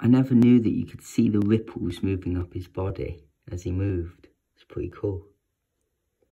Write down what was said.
I never knew that you could see the ripples moving up his body as he moved. It's pretty cool.